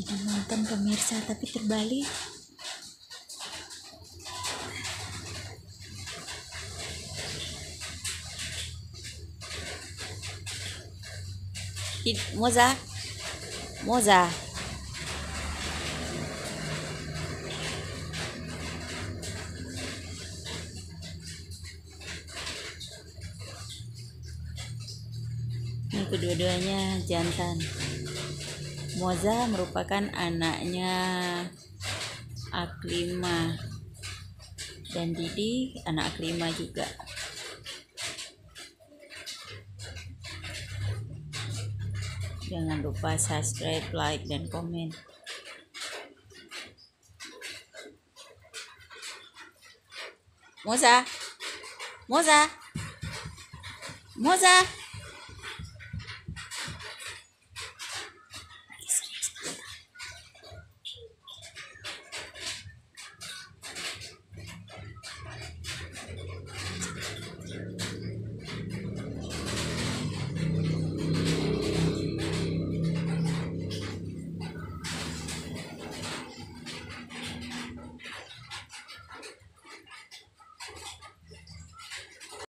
nonton pemirsa tapi terbalik. Moza. Moza. Ini kedua-duanya jantan Moza merupakan anaknya Aklima dan Didi anak Aklima juga. Jangan lupa subscribe like dan komen. Moza! Moza! Moza